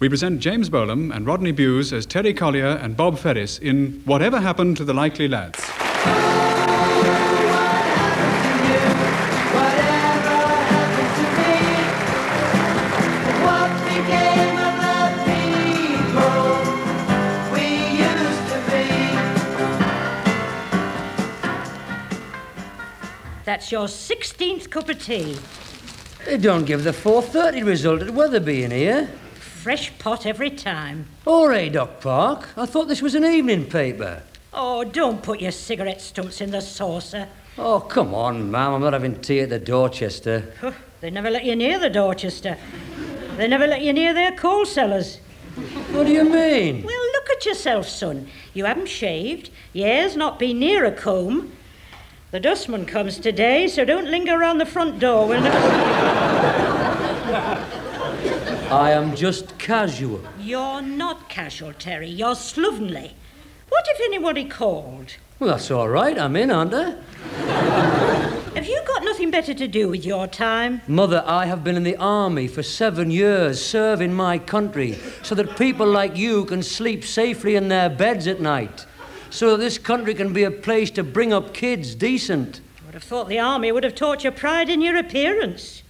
we present James Bolam and Rodney Bewes as Terry Collier and Bob Ferris in Whatever Happened to the Likely Lads. That's your 16th cup of tea. They don't give the 4.30 result at Wetherby in here. Fresh pot every time. All right, Doc Park. I thought this was an evening paper. Oh, don't put your cigarette stumps in the saucer. Oh, come on, ma'am. I'm not having tea at the Dorchester. Huh, They never let you near the Dorchester. They never let you near their coal cellars. What do you mean? Well, look at yourself, son. You haven't shaved. Your hair's not been near a comb. The dustman comes today, so don't linger around the front door. We'll never... I am just casual. You're not casual, Terry. You're slovenly. What if anybody called? Well, that's all right. I'm in, aren't I? Have you got nothing better to do with your time? Mother, I have been in the army for seven years, serving my country, so that people like you can sleep safely in their beds at night, so that this country can be a place to bring up kids decent. I would have thought the army would have taught you pride in your appearance.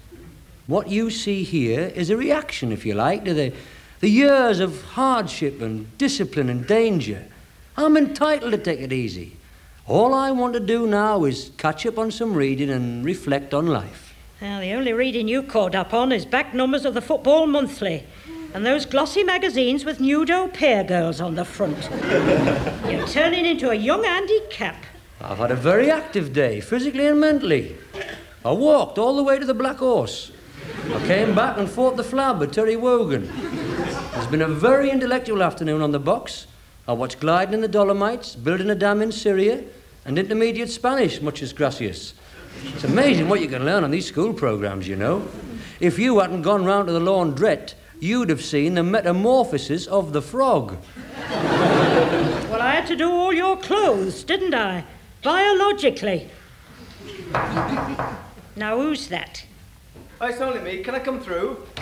What you see here is a reaction, if you like, to the, the years of hardship and discipline and danger. I'm entitled to take it easy. All I want to do now is catch up on some reading and reflect on life. Now, the only reading you caught up on is back numbers of the Football Monthly and those glossy magazines with nudo pair girls on the front. You're turning into a young Andy Capp. I've had a very active day, physically and mentally. I walked all the way to the Black Horse. I came back and fought the flab with Terry Wogan. It's been a very intellectual afternoon on the box. I watched gliding in the Dolomites, building a dam in Syria, and intermediate Spanish, much as gracias. It's amazing what you can learn on these school programs, you know. If you hadn't gone round to the laundrette, you'd have seen the metamorphosis of the frog. Well, I had to do all your clothes, didn't I? Biologically. Now, who's that? Oh, it's only me. Can I come through?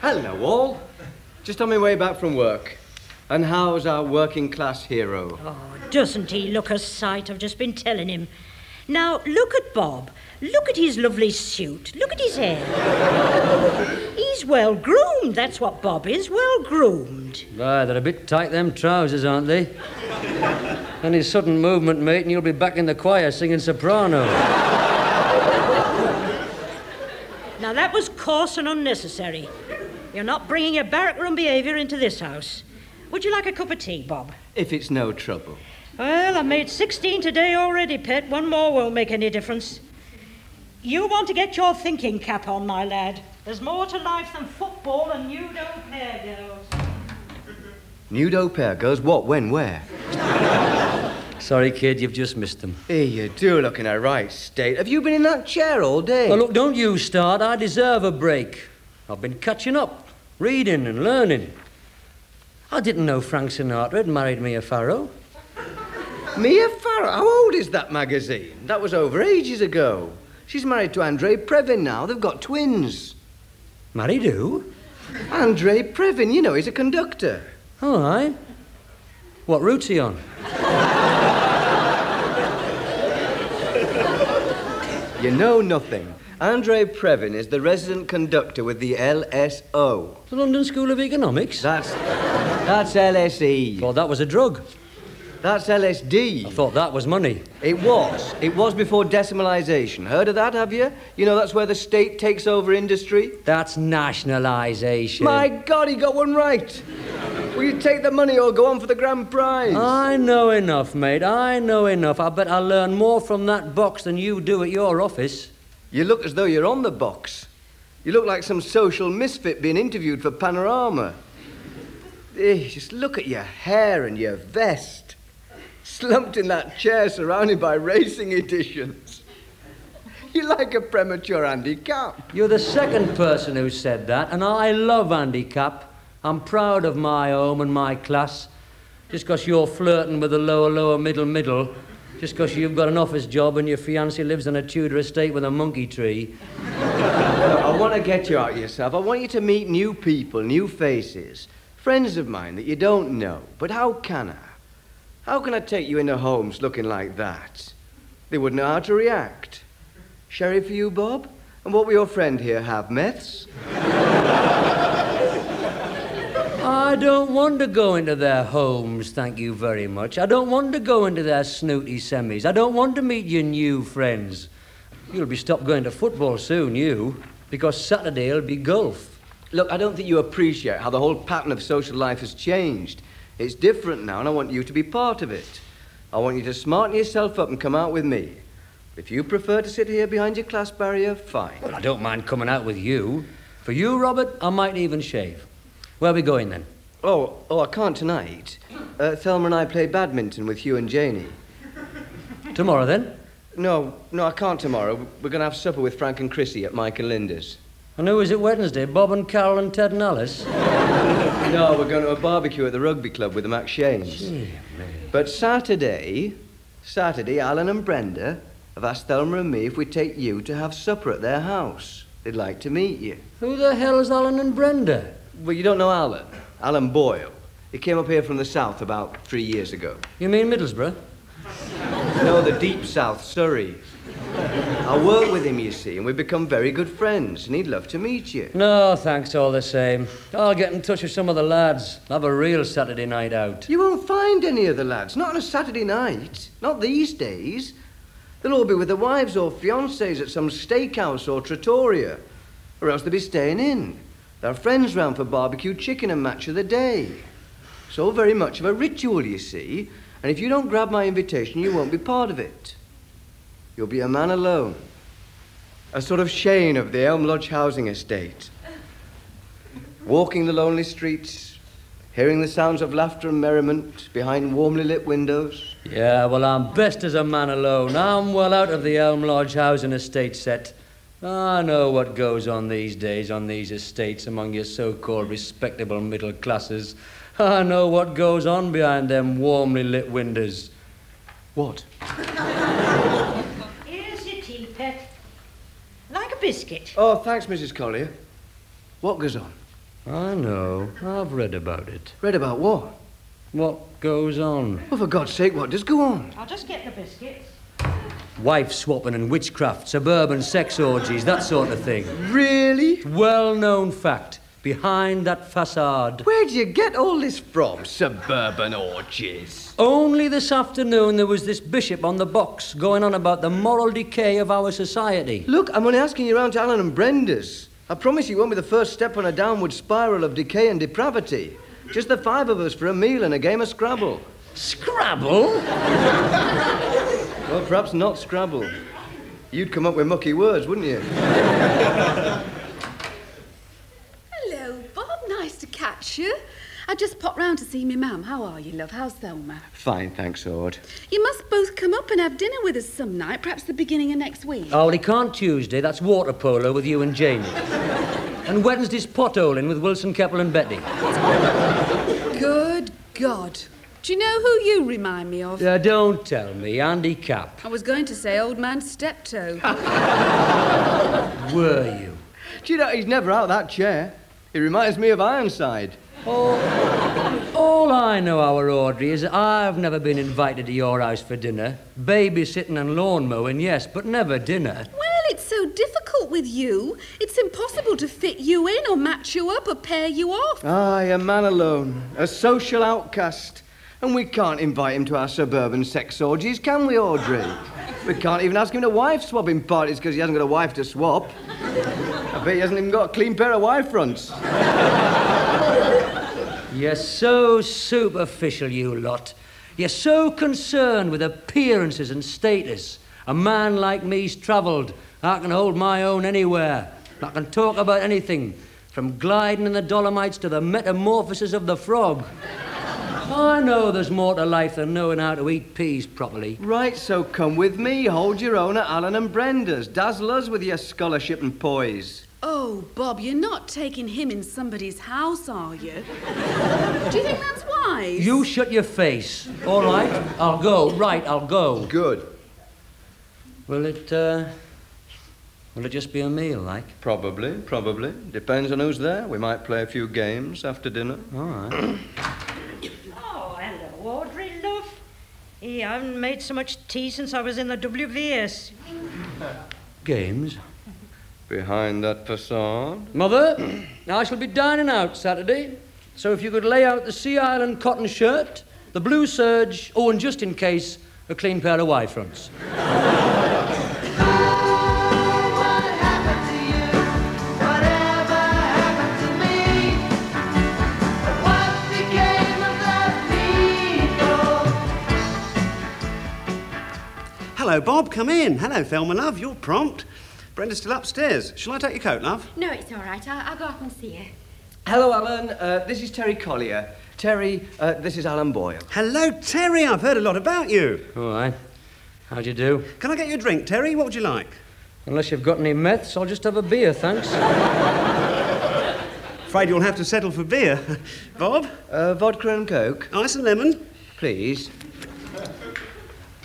Hello, all. Just on my way back from work. And how's our working class hero? Oh, doesn't he look a sight? I've just been telling him. Now, look at Bob. Look at his lovely suit. Look at his hair. He's well groomed. That's what Bob is, well groomed. Ah, they're a bit tight, them trousers, aren't they? Any sudden movement, mate, and you'll be back in the choir singing soprano. Now, that was coarse and unnecessary. You're not bringing your barrack room behaviour into this house. Would you like a cup of tea, Bob? If it's no trouble. Well, I've made 16 today already, Pet. One more won't make any difference. You want to get your thinking cap on, my lad. There's more to life than football and you don't care, girls. Nudo pair goes what, when, where? Sorry, kid, you've just missed them. Here you do look in a right state. Have you been in that chair all day? Well, look, don't you start. I deserve a break. I've been catching up, reading and learning. I didn't know Frank Sinatra had married Mia Farrow. Mia Farrow? How old is that magazine? That was over ages ago. She's married to Andre Previn now. They've got twins. Married who? Andre Previn, you know, he's a conductor. All right. What route's he on? You know nothing. Andre Previn is the resident conductor with the LSO. The London School of Economics? That's that's LSE. Thought that was a drug. That's LSD. I thought that was money. It was. It was before decimalisation. Heard of that, have you? You know, that's where the state takes over industry. That's nationalisation. My God, he got one right. Will you take the money or go on for the grand prize? I know enough, mate. I know enough. I bet I'll learn more from that box than you do at your office. You look as though you're on the box. You look like some social misfit being interviewed for Panorama. Eh, just look at your hair and your vest. Slumped in that chair surrounded by racing editions. You're like a premature Andy Capp. You're the second person who said that, and I love Andy Capp. I'm proud of my home and my class. Just because you're flirting with the lower, lower, middle, middle, just because you've got an office job and your fiancée lives on a Tudor estate with a monkey tree, I want to get you out of yourself. I want you to meet new people, new faces, friends of mine that you don't know. But how can I? How can I take you into homes looking like that? They wouldn't know how to react. Sherry for you, Bob? And what will your friend here have? Meths? I don't want to go into their homes, thank you very much. I don't want to go into their snooty semis. I don't want to meet your new friends. You'll be stopped going to football soon, you, because Saturday'll be golf. Look, I don't think you appreciate how the whole pattern of social life has changed. It's different now, and I want you to be part of it. I want you to smarten yourself up and come out with me. If you prefer to sit here behind your class barrier, fine. Well, I don't mind coming out with you. For you, Robert, I might even shave. Where are we going then? Oh, oh, I can't tonight. Uh, Thelma and I play badminton with Hugh and Janie. Tomorrow then? No, no, I can't tomorrow. We're going to have supper with Frank and Chrissy at Mike and Linda's. And who is it Wednesday? Bob and Carol and Ted and Alice? No, we're going to a barbecue at the rugby club with the McShanes. But Saturday, Saturday, Alan and Brenda have asked Thelma and me if we'd take you to have supper at their house. They'd like to meet you. Who the hell is Alan and Brenda? Well, you don't know Alan. Alan Boyle. He came up here from the south about three years ago. You mean Middlesbrough? No, the deep south, Surrey. I work with him, you see, and we've become very good friends, and he'd love to meet you. No, thanks all the same. I'll get in touch with some of the lads. Have a real Saturday night out. You won't find any of the lads, not on a Saturday night. Not these days. They'll all be with their wives or fiancés at some steakhouse or trattoria, or else they'll be staying in. There are friends round for barbecue chicken and match of the day. So very much of a ritual, you see, and if you don't grab my invitation, you won't be part of it. You'll be a man alone. A sort of Shane of the Elm Lodge housing estate. Walking the lonely streets, hearing the sounds of laughter and merriment behind warmly lit windows. Yeah, well, I'm best as a man alone. I'm well out of the Elm Lodge house and estate set. I know what goes on these days on these estates among your so-called respectable middle classes. I know what goes on behind them warmly lit windows. What? Here's your pet. Like a biscuit. Oh, thanks, Mrs. Collier. What goes on? I know. I've read about it. Read about what? What goes on? Well, for God's sake, what does go on? I'll just get the biscuits. Wife swapping and witchcraft, suburban sex orgies, that sort of thing. Really? Well known fact. Behind that facade. Where'd you get all this from? Suburban orgies. Only this afternoon there was this bishop on the box going on about the moral decay of our society. Look, I'm only asking you round to Alan and Brenda's. I promise you won't be the first step on a downward spiral of decay and depravity. Just the five of us for a meal and a game of Scrabble. Scrabble? Well, perhaps not Scrabble. You'd come up with mucky words, wouldn't you? Hello, Bob. Nice you. I just popped round to see me ma'am. How are you, love? How's Thelma? Fine, thanks, Ord. You must both come up and have dinner with us some night, perhaps the beginning of next week. Oh, well, he can't Tuesday. That's water polo with you and Jamie. and Wednesday's pot potholing with Wilson, Keppel and Betty. Good God. Do you know who you remind me of? Uh, don't tell me. Andy Capp. I was going to say old man Steptoe. Were you? Do you know, he's never out of that chair. He reminds me of Ironside. All I know, our Audrey, is that I've never been invited to your house for dinner. Babysitting and lawn mowing, yes, but never dinner. well, it's so difficult with you. It's impossible to fit you in or match you up or pair you off. Aye, a man alone, a social outcast. And we can't invite him to our suburban sex orgies, can we, Audrey? We can't even ask him to wife swapping parties because he hasn't got a wife to swap. I bet he hasn't even got a clean pair of wife fronts. You're so superficial, you lot. You're so concerned with appearances and status. A man like me's travelled. I can hold my own anywhere. I can talk about anything, from gliding in the Dolomites to the metamorphosis of the frog. I know there's more to life than knowing how to eat peas properly. Right, so come with me. Hold your own at Alan and Brenda's. Dazzle us with your scholarship and poise. Oh, Bob, you're not taking him in somebody's house, are you? Do you think that's wise? You shut your face. All right, I'll go. Right, I'll go. Good. Will it, uh, Will it just be a meal, like? Probably, probably. Depends on who's there. We might play a few games after dinner. All right. Oh, hello, Audrey, love. Hey, I haven't made so much tea since I was in the WVS. Games. Behind that facade. Mother, I shall be dining out Saturday. So if you could lay out the Sea Island cotton shirt, the blue serge, oh, and just in case, a clean pair of Y fronts. Hello, Bob. Come in. Hello, Thelma, love. You're prompt. Brenda's still upstairs. Shall I take your coat, love? No, it's all right. I'll, I'll go up and see her. Hello, Alan. Uh, this is Terry Collier. Terry, uh, this is Alan Boyle. Hello, Terry. I've heard a lot about you. All right. How'd you do? Can I get you a drink, Terry? What would you like? Unless you've got any meths, I'll just have a beer, thanks. Afraid you'll have to settle for beer. Bob, Uh, vodka and Coke, ice and lemon. please.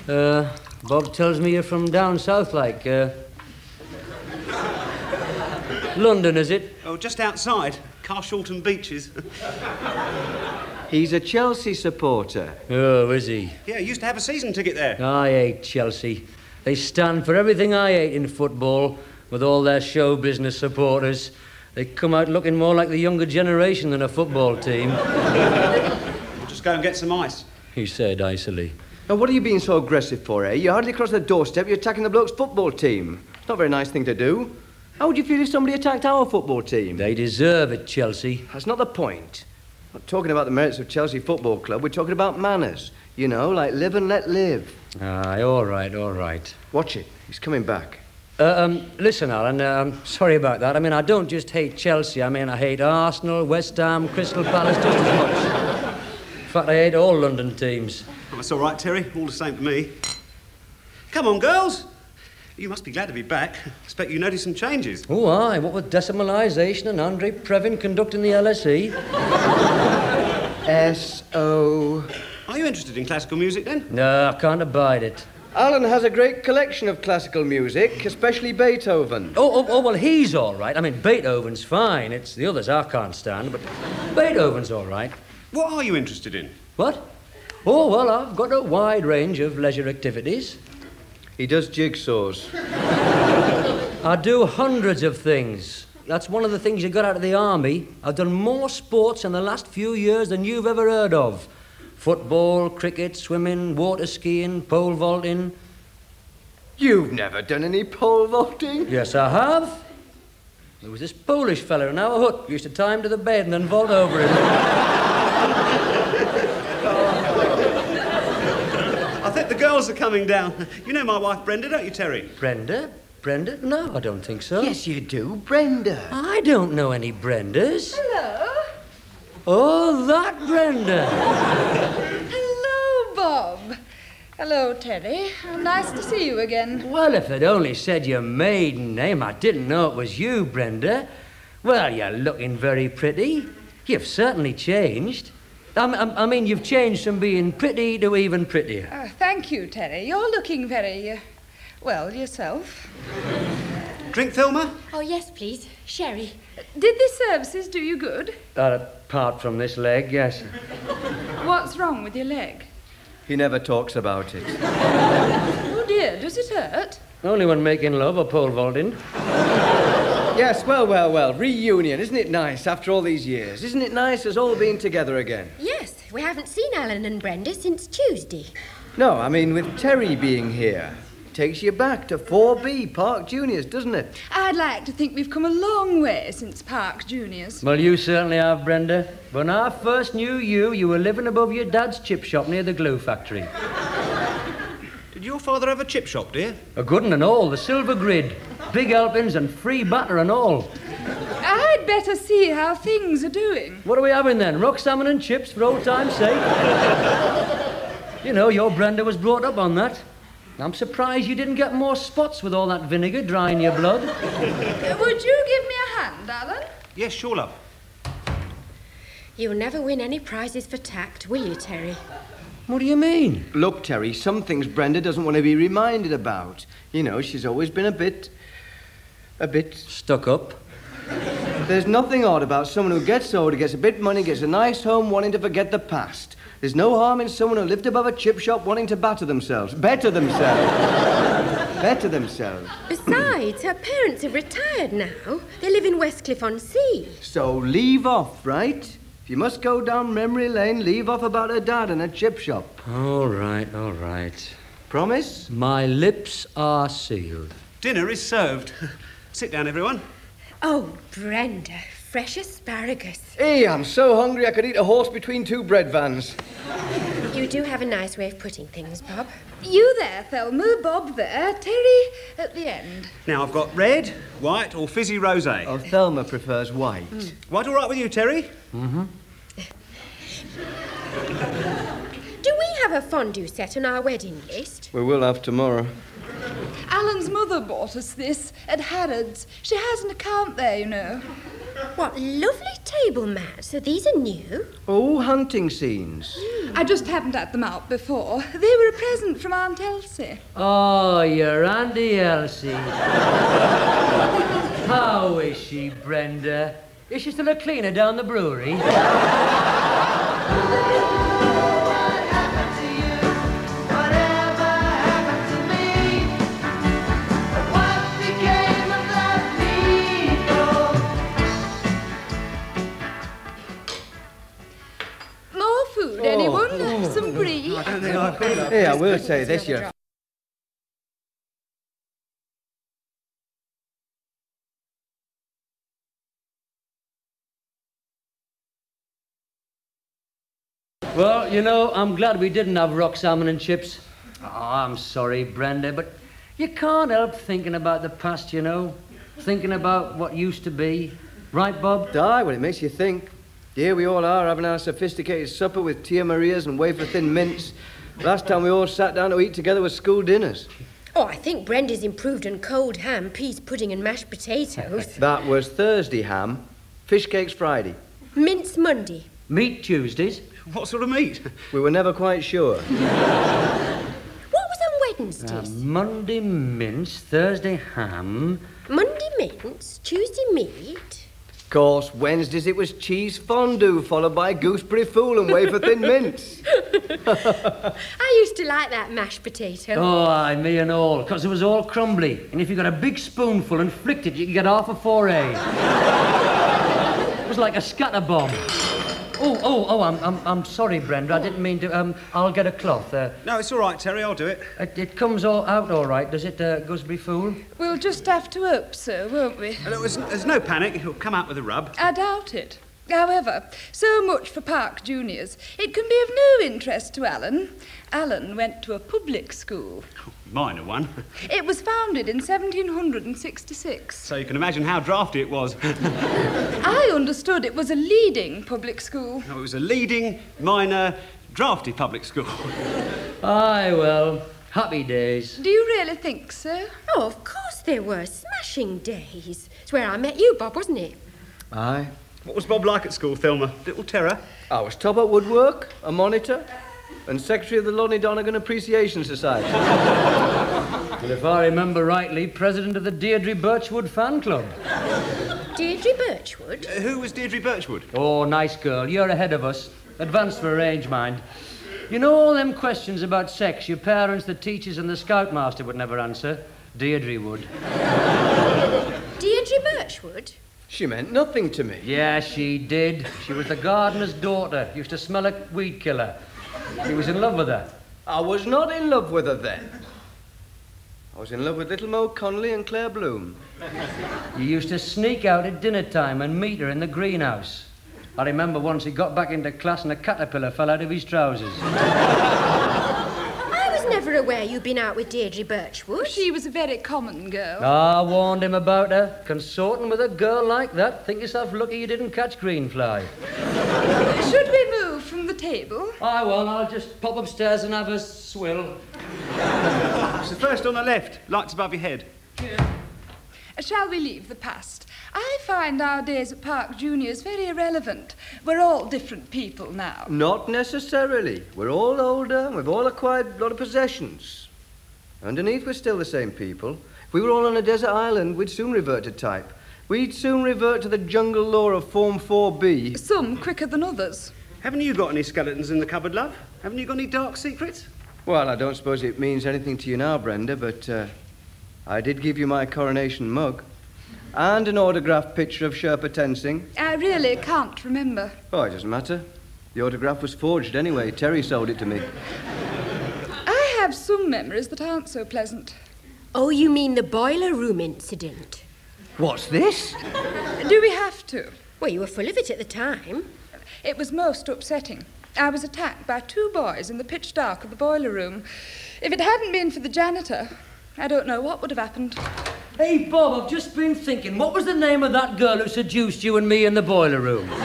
Uh, Bob tells me you're from down south, like, uh... London, is it? Oh, just outside. Carshalton Beeches. He's a Chelsea supporter. Oh, is he? yeah, he used to have a season ticket there. I hate Chelsea. They stand for everything I hate in football, with all their show business supporters. They come out looking more like the younger generation than a football team, We'll just go and get some ice. he said icily. Now, what are you being so aggressive for, eh? You hardly crossed the doorstep, you're attacking the bloke's football team. It's not a very nice thing to do. How would you feel if somebody attacked our football team? They deserve it, Chelsea. That's not the point. We're not talking about the merits of Chelsea Football Club, we're talking about manners. You know, like live and let live. Aye, all right, all right. Watch it, he's coming back. Uh, um, listen, Alan, uh, I'm sorry about that. I mean, I don't just hate Chelsea. I mean, I hate Arsenal, West Ham, Crystal Palace just as much. In fact, I hate all London teams. Oh, that's all right, Terry. All the same to me. Come on, girls. You must be glad to be back. I Expect you noticed some changes. Oh, aye, what with decimalisation and Andre Previn conducting the? LSE? S O. Are you interested in classical music then? No, I can't abide it. Alan has a great collection of classical music, especially Beethoven. Oh, oh, oh, well, he's all right. I mean, Beethoven's fine. It's the others I can't stand, but Beethoven's all right. What are you interested in? What? Oh, well, I've got a wide range of leisure activities. He does jigsaws. I do hundreds of things. That's one of the things you got out of the army. I've done more sports in the last few years than you've ever heard of. Football, cricket, swimming, water skiing, pole vaulting. You've never done any pole vaulting? Yes, I have. There was this Polish fella in our hut. We used to tie him to the bed and then vault over him. I think the girls are coming down. You know my wife Brenda, don't you, Terry? Brenda? Brenda? No, I don't think so. Yes, you do, Brenda. I don't know any Brendas. Hello. Oh, that Brenda. Hello, Bob. Hello, Terry. Nice to see you again. Well, if I'd only said your maiden name, I didn't know it was you, Brenda. Well, you're looking very pretty. You've certainly changed. I, I, I mean, you've changed from being pretty to even prettier. Uh, thank you, Terry. You're looking very, uh, well, yourself. Drink, Thelma? Oh, yes, please. Sherry. Did the services do you good? Uh, apart from this leg, yes. What's wrong with your leg? He never talks about it. Oh, dear, does it hurt? Only when making love or pole vaulting. Yes, well, well, well. Reunion. Isn't it nice after all these years? Isn't it nice us all being together again? Yes, we haven't seen Alan and Brenda since Tuesday. No, I mean, with Terry being here, takes you back to 4B Park Juniors, doesn't it? I'd like to think we've come a long way since Park Juniors. Well, you certainly have, Brenda. When I first knew you, you were living above your dad's chip shop near the glue factory. Did your father have a chip shop, dear? A good one and all, the silver grid. Big helpings and free batter and all. I'd better see how things are doing. What are we having then? Rock salmon and chips for old time's sake? you know, your Brenda was brought up on that. I'm surprised you didn't get more spots with all that vinegar drying your blood. Would you give me a hand, Alan? Yes, sure, love. You'll never win any prizes for tact, will you, Terry? What do you mean? Look, Terry, some things Brenda doesn't want to be reminded about. You know, she's always been a bit. A bit. Stuck up. There's nothing odd about someone who gets older, gets a bit of money, gets a nice home, wanting to forget the past. There's no harm in someone who lived above a chip shop wanting to batter themselves. Better themselves. better themselves. Besides, her parents are retired now. They live in Westcliff on Sea. So leave off, right? If you must go down memory lane, leave off about her dad and a chip shop. All right, all right. Promise? My lips are sealed. Dinner is served. Sit down, everyone. Oh, Brenda, fresh asparagus. Hey, I'm so hungry I could eat a horse between two bread vans. You do have a nice way of putting things, Bob. You there, Thelma, Bob there, Terry at the end. Now, I've got red, white, or fizzy rosé. Oh, Thelma prefers white. White all right with you, Terry? Mm-hmm. Do we have a fondue set on our wedding list? We will have tomorrow. Alan's mother bought us this at Harrods. She has an account there, you know. What lovely table mats. So these are new. Oh, hunting scenes. Hmm. I just haven't had them out before. They were a present from Aunt Elsie. Oh, your Auntie Elsie. How is she, Brenda? Is she still a cleaner down the brewery? Hey, I will say this, year. Well, you know, I'm glad we didn't have rock salmon and chips. Oh, I'm sorry, Brenda, but you can't help thinking about the past, you know. Thinking about what used to be. Right, Bob? Die when it makes you think. Here we all are having our sophisticated supper with Tia Marias and wafer thin mints. Last time we all sat down to eat together was school dinners. Oh, I think Brenda's improved on cold ham, peas pudding, and mashed potatoes. That was Thursday ham, fish cakes Friday. Mince Monday. Meat Tuesdays. What sort of meat? We were never quite sure. What was on Uh, Wednesdays? Monday mince, Thursday ham. Monday mince, Tuesday meat. Of course, Wednesdays it was cheese fondue, followed by gooseberry fool and wafer thin mints. I used to like that mashed potato. Oh, aye, me and all, 'cause it was all crumbly. And if you got a big spoonful and flicked it, you could get half a foray. it was like a scatter bomb. Oh, oh, oh, I'm, I'm, I'm sorry, Brenda. I didn't mean to. Um, I'll get a cloth. Uh, No, it's all right, Terry. I'll do it. it, it comes all out all right, does it, uh, Gooseberry Fool? We'll just have to hope so, won't we? Look, There's, there's no panic. He'll come out with a rub. I doubt it. However, so much for Park Juniors. It can be of no interest to Alan. Alan went to a public school. Minor one. It was founded in 1766. So you can imagine how drafty it was. I understood it was a leading public school. it was a leading, minor, drafty public school. Aye, well, happy days. Do you really think so? Oh, of course they were. Smashing days. It's where I met you, Bob, wasn't it? Aye. What was Bob like at school, Thelma? Little terror? I was top at woodwork, a monitor, and secretary of the Lonnie Donegan Appreciation Society. And if I remember rightly, president of the Deirdre Birchwood fan club. Deirdre Birchwood. Uh, who was Deirdre Birchwood? Oh, nice girl. You're ahead of us. Advanced for her age, mind. You know all them questions about sex your parents, the teachers, and the scoutmaster would never answer? Deirdre would. Deirdre Birchwood? She meant nothing to me. Yeah, she did. She was the gardener's daughter. Used to smell a weed killer. He was in love with her. I was not in love with her then. I was in love with little Mo Connolly and Claire Bloom. You used to sneak out at dinner time and meet her in the greenhouse. I remember once he got back into class and a caterpillar fell out of his trousers. I was never aware you'd been out with Deirdre Birchwood. She was a very common girl. I warned him about her. Consorting with a girl like that, think yourself lucky you didn't catch greenfly. Should we move from the table? I won't. I'll just pop upstairs and have a swill. It's the first on the left, lights above your head. Shall we leave the past? I find our days at Park Juniors very irrelevant. We're all different people now. Not necessarily. We're all older and we've all acquired a lot of possessions. Underneath, we're still the same people. If we were all on a desert island, we'd soon revert to type. We'd soon revert to the jungle law of Form 4B. Some quicker than others. Haven't you got any skeletons in the cupboard, love? Haven't you got any dark secrets? Well, I don't suppose it means anything to you now, Brenda, but uh, I did give you my coronation mug. And an autographed picture of Sherpa Tensing. I really can't remember. Oh, it doesn't matter. The autograph was forged anyway. Terry sold it to me. I have some memories that aren't so pleasant. Oh, you mean the boiler room incident? What's this? Do we have to? Well, you were full of it at the time. It was most upsetting. I was attacked by two boys in the pitch dark of the boiler room. If it hadn't been for the janitor, I don't know what would have happened. Hey, Bob, I've just been thinking, what was the name of that girl who seduced you and me in the boiler room?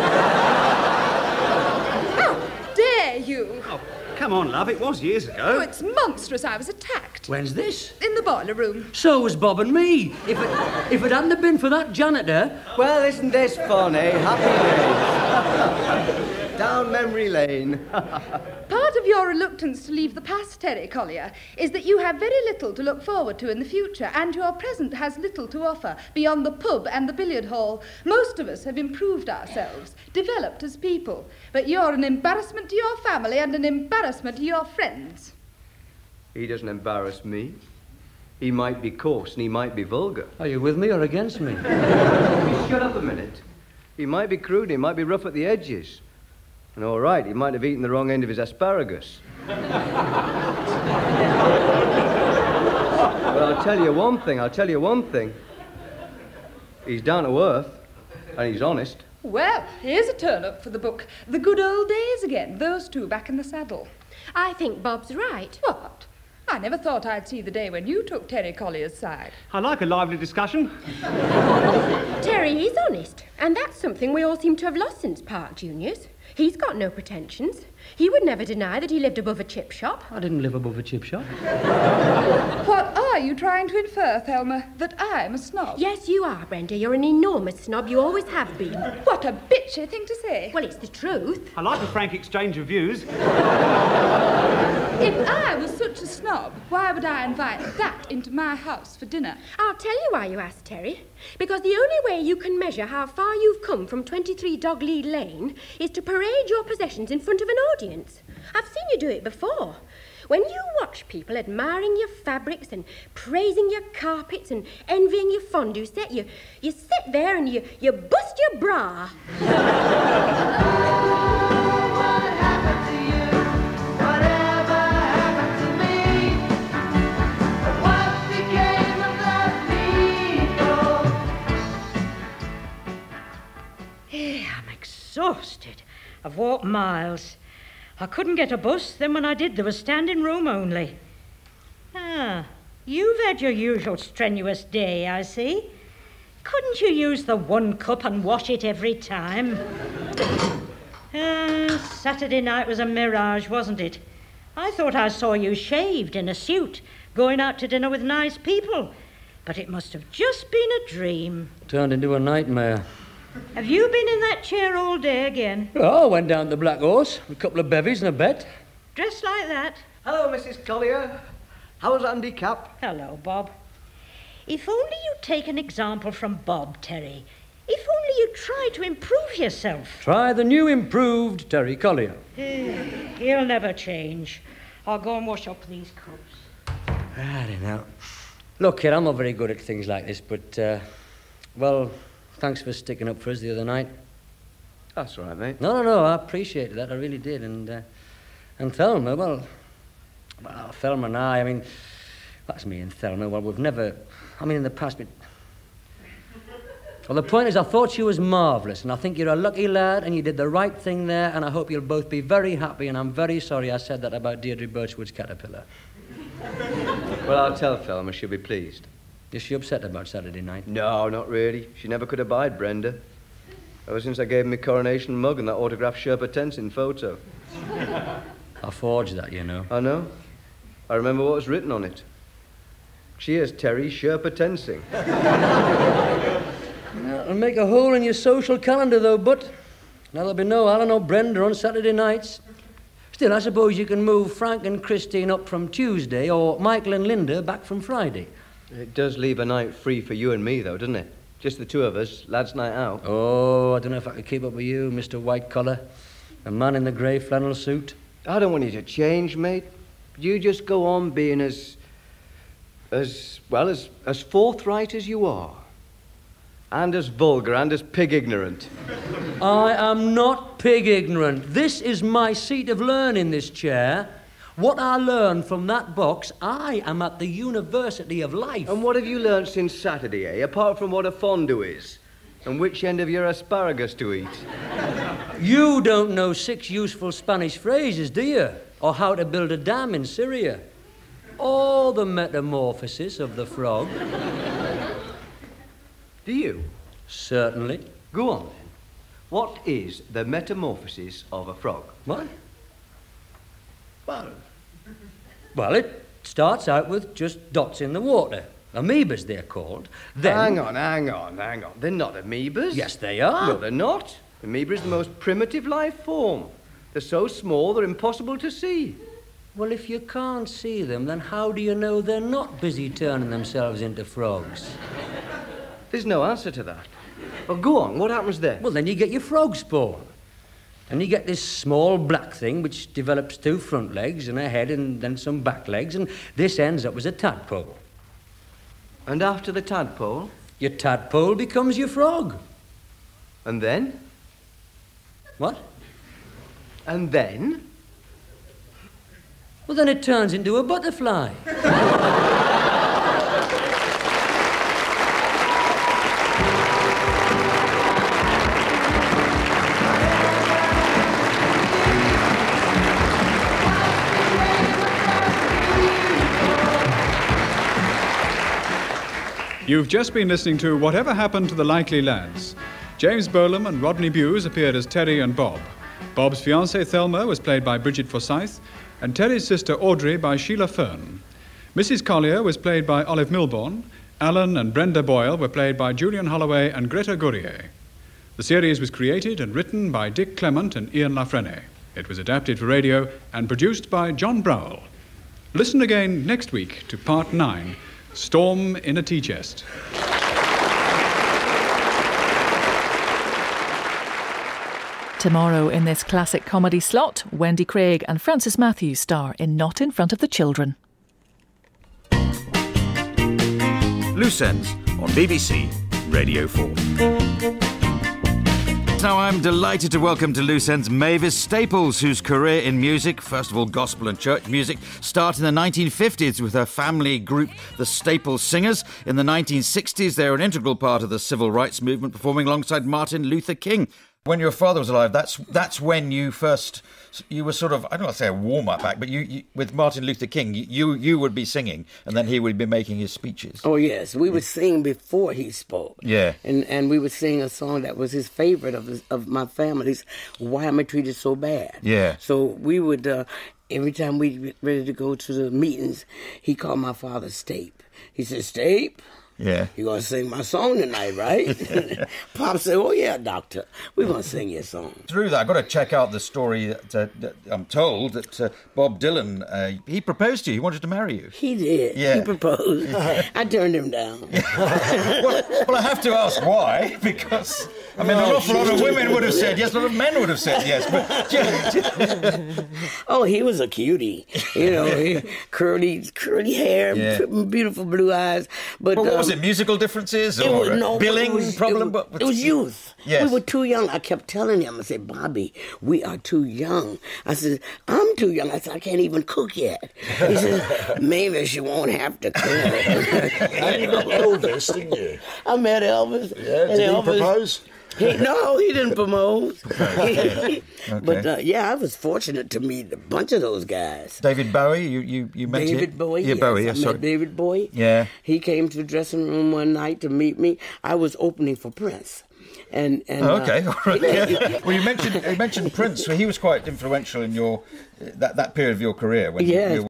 How dare you? Oh, come on, love, it was years Oh, ago. it's monstrous I was attacked. When's this? In the boiler room. So was Bob and me. If it, if it hadn't have been for that janitor, Well, isn't this fun, eh? Happy days. Down memory lane. Part of your reluctance to leave the past, Terry Collier, is that you have very little to look forward to in the future, and your present has little to offer beyond the pub and the billiard hall. Most of us have improved ourselves, developed as people, but you're an embarrassment to your family and an embarrassment to your friends. He doesn't embarrass me. He might be coarse and he might be vulgar. are you with me or against me? Shut up a minute. He might be crude, he might be rough at the edges. And all right, he might have eaten the wrong end of his asparagus. but I'll tell you one thing, I'll tell you one thing. He's down to earth, and he's honest. Well, here's a turn up for the book. The good old days again, those two back in the saddle. I think Bob's right. What? I never thought I'd see the day when you took Terry Collier's side. I like a lively discussion. Terry is honest, and that's something we all seem to have lost since Park Juniors. He's got no pretensions. He would never deny that he lived above a chip shop. I didn't live above a chip shop. What are you trying to infer, Thelma? That I'm a snob? Yes, you are, Brenda. You're an enormous snob. You always have been. What a bitchy thing to say. Well, it's the truth. I like a frank exchange of views. If I was such a snob, why would I invite that into my house for dinner? I'll tell you why you asked, Terry. Because the only way you can measure how far you've come from 23 Doglead Lane is to parade your possessions in front of an audience. I've seen you do it before. When you watch people admiring your fabrics and praising your carpets and envying your fondue set, you, you sit there and you, you bust your bra. I'm exhausted. I've walked miles. I couldn't get a bus, then when I did, there was standing room only. Ah, you've had your usual strenuous day, I see. Couldn't you use the one cup and wash it every time? Ah, Saturday night was a mirage, wasn't it? I thought I saw you shaved in a suit, going out to dinner with nice people. But it must have just been a dream. Turned into a nightmare. Have you been in that chair all day again? Oh, I went down to the Black Horse, a couple of bevies and a bet. Dressed like that? Hello, Mrs. Collier. How's Andy Capp? Hello, Bob. If only you'd take an example from Bob, Terry. If only you'd try to improve yourself. Try the new improved Terry Collier. He'll never change. I'll go and wash up these cups. I don't know. Look, kid, I'm not very good at things like this, but, uh, well, thanks for sticking up for us the other night. That's all right, mate. No, no, no, I appreciated that, I really did. And, uh, and Thelma, well, well, Thelma and I, I mean, that's me and Thelma, well, we've never, I mean, in the past, but. Well, the point is, I thought she was marvellous, and I think you're a lucky lad, and you did the right thing there, and I hope you'll both be very happy, and I'm very sorry I said that about Deirdre Birchwood's caterpillar. Well, I'll tell Thelma she'll be pleased. Is she upset about Saturday night? No, not really. She never could abide Brenda. Ever since I gave him my coronation mug and that autographed Sherpa Tensing photo. I forged that, you know. I know. I remember what was written on it. Cheers, Terry Sherpa Tensing. It'll make a hole in your social calendar, though, but now there'll be no Alan or Brenda on Saturday nights. Still, I suppose you can move Frank and Christine up from Tuesday, or Michael and Linda back from Friday. It does leave a night free for you and me, though, doesn't it? Just the two of us, lads' night out. Oh, I don't know if I could keep up with you, Mr. White Collar. A man in the grey flannel suit. I don't want you to change, mate. You just go on being as, as well as as forthright as you are, and as vulgar and as pig ignorant. I am not pig ignorant. This is my seat of learning, this chair. What I learned from that box, I am at the University of Life. And what have you learned since Saturday, eh? Apart from what a fondue is, and which end of your asparagus to eat. You don't know six useful Spanish phrases, do you? Or how to build a dam in Syria. Or the metamorphosis of the frog. Do you? Certainly. Go on then. What is the metamorphosis of a frog? What? Well, well, it starts out with just dots in the water. Amoebas, they're called. Then, Hang on, hang on, hang on. They're not amoebas. Yes, they are. No, they're not. Amoeba is the most primitive life form. They're so small they're impossible to see. Well, if you can't see them, then how do you know they're not busy turning themselves into frogs? There's no answer to that. Well, go on. What happens then? Well, then you get your frog spawn. And you get this small black thing which develops two front legs and a head and then some back legs, and this ends up as a tadpole. And after the tadpole? Your tadpole becomes your frog. And then? What? And then? Well, then it turns into a butterfly. You've just been listening to Whatever Happened to the Likely Lads. James Bolam and Rodney Bewes appeared as Terry and Bob. Bob's fiancée Thelma was played by Brigit Forsyth, and Terry's sister Audrey by Sheila Fearn. Mrs. Collier was played by Olive Milbourne. Alan and Brenda Boyle were played by Julian Holloway and Greta Gourier. The series was created and written by Dick Clement and Ian La Frenais. It was adapted for radio and produced by John Browell. Listen again next week to Part 9 Storm in a Tea Chest. Tomorrow in this classic comedy slot, Wendy Craig and Francis Matthews star in Not in Front of the Children. Loose Ends on BBC Radio 4. Now I'm delighted to welcome to Loose Ends Mavis Staples, whose career in music, first of all gospel and church music, started in the 1950s with her family group, the Staples Singers. In the 1960s, they were an integral part of the civil rights movement, performing alongside Martin Luther King. When your father was alive, that's that's when you first you were sort of I don't want to say a warm up act, but you, you with Martin Luther King, you you would be singing, and then he would be making his speeches. Oh yes, we would sing before he spoke. Yeah. and and we would sing a song that was his favorite of his, of my family's. Why am I treated so bad? Yeah. So we would uh, every time we get ready to go to the meetings, he called my father Stape. He said, Stape. Yeah. You gonna sing my song tonight, right? Pop said, "Oh yeah, doctor, we're gonna sing your song." Through that, I've got to check out the story that, uh, that I'm told that uh, Bob Dylan uh, he proposed to you. He wanted to marry you. He did. Yeah. He proposed. I turned him down. well, well, I have to ask why because I mean, an awful lot of women would have said yes, a lot of men would have said yes, but Oh, he was a cutie. You know, curly, curly hair, Yeah. beautiful blue eyes. But what um, was it? Musical differences or was, no, billing it was, problem? It was, it was youth. Yes. We were too young. I kept telling him, I said, Bobby, we are too young. I said, I'm too young. I said, I can't even cook yet. He said, Mavis, you won't have to cook. And you met Elvis, didn't you? I met Elvis. Yeah, and did he propose? He, no, he didn't promote. Okay. But uh, yeah, I was fortunate to meet a bunch of those guys. David Bowie, you you, you met David? Bowie. Yeah, yes, Bowie. I Yeah, met. David Bowie. Yeah. He came to the dressing room one night to meet me. I was opening for Prince. And, and Oh, okay, uh, all right. Yeah. Well, you mentioned you mentioned Prince. Well, he was quite influential in your that that period of your career when Yes. you, you